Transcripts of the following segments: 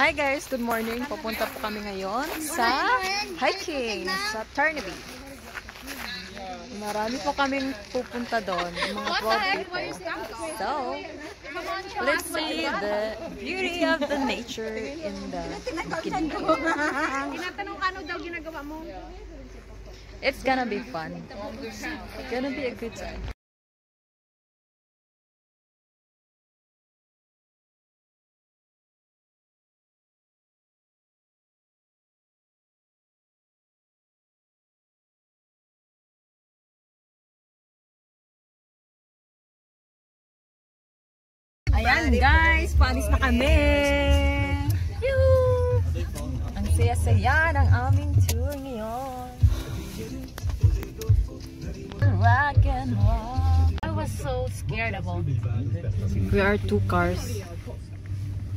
Hi guys, good morning. Pupunta po kami ngayon sa hiking sa Turnaby. Marami po kaming pupunta doon, mga. So, let's see the beauty of the nature in the Bukidnon. Tinatanong ka ano daw ginagawa mo? It's gonna be fun. It's gonna be a good time. Ayan guys, paalis na kami! Yoo! Ang saya-saya ng aming tour ngayon. Rock and roll. I was so scared about We are two cars.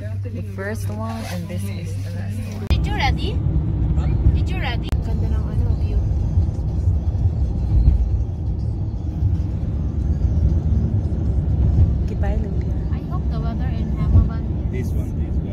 The first one and this is the last one. Did you ready? Did you ready? Ganda ng This one, this guy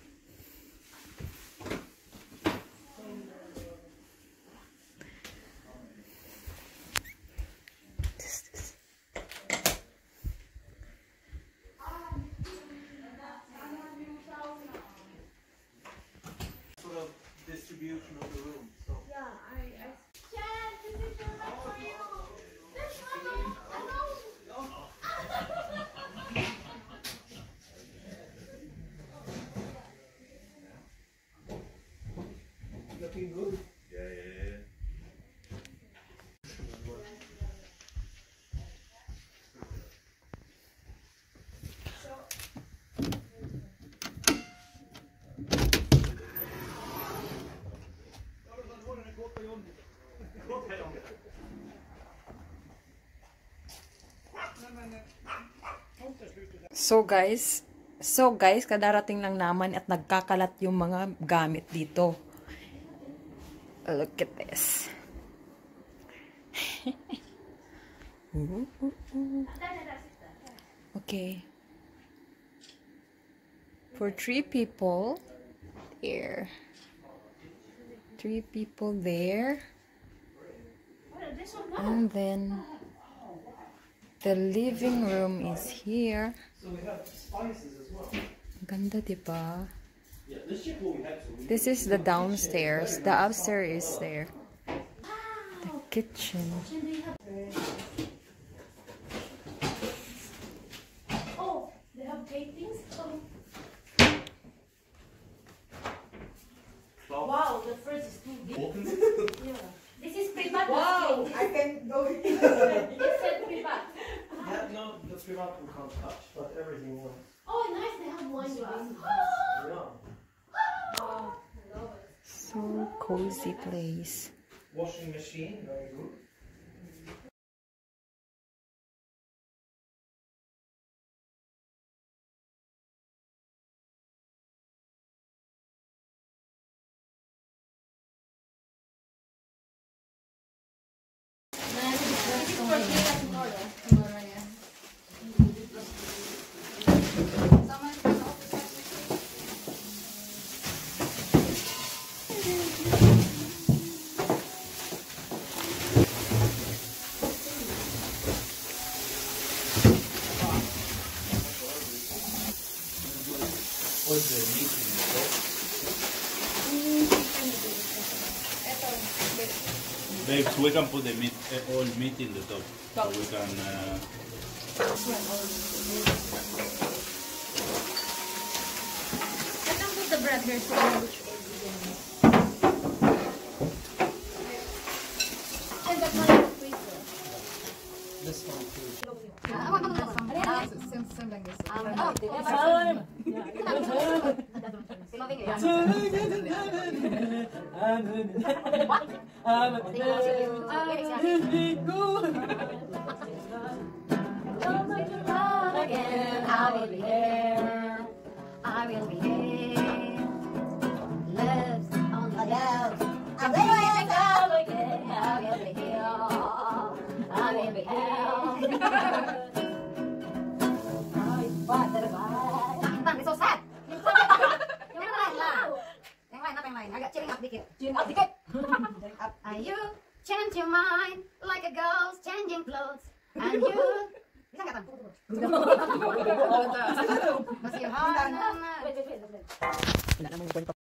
distribution of the room. So Yeah, I. I... Chad, this is for you. This one, alone. looking good. So guys, so guys, kadarating lang naman at nagkakalat yung mga gamit dito. Look at this. okay. For three people, there. Three people there. And then the living room is here. So we have spices as well. Ganda, diba? Yeah, this ship what we had to. This is the downstairs. The upstairs is there. The kitchen. Oh, they have paintings? Wow, the first is too big. Yeah. This is privat. Wow, I can go in. It said privat. Yeah, no, the privat can't touch, but everything was. Oh, nice. They have wine glass. Yeah. So cozy place. Washing machine, very good. Put the meat in the top. Babes, we can put the meat, uh, all meat in the top. So we can. Uh, I can put the bread here so I know which egg is in it. And that one in the freezer. this one too. Wag mo na lang. Same, same lang this. Um, oh, Sinobing yun. What? Wala namang buwan pa.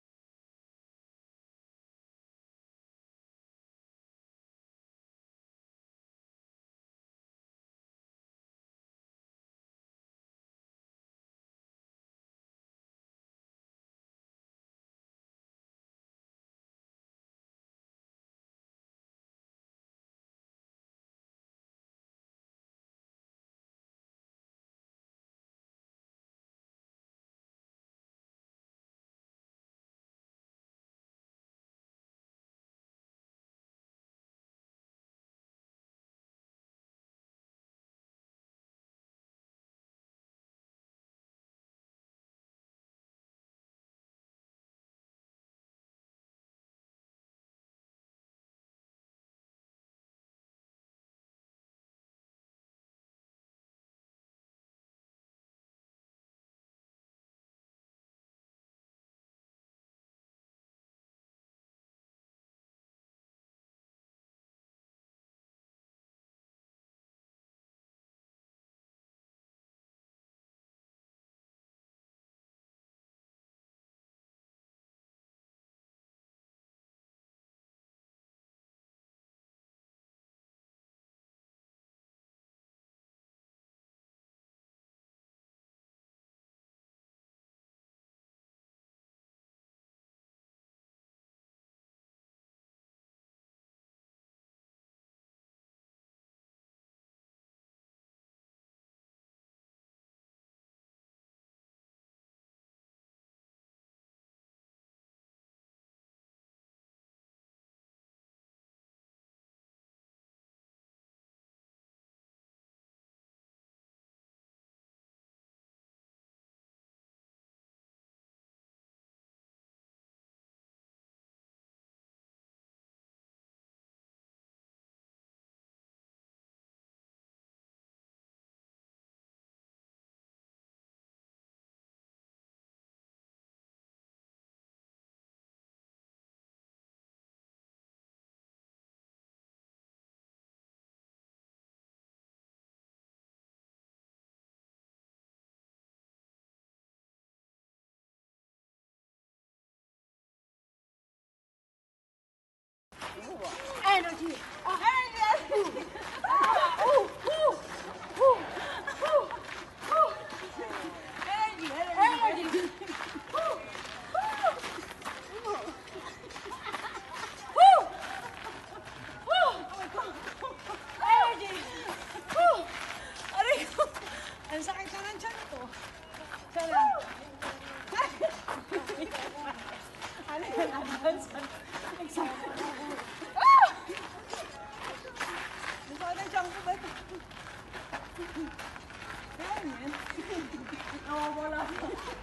Namang kwento.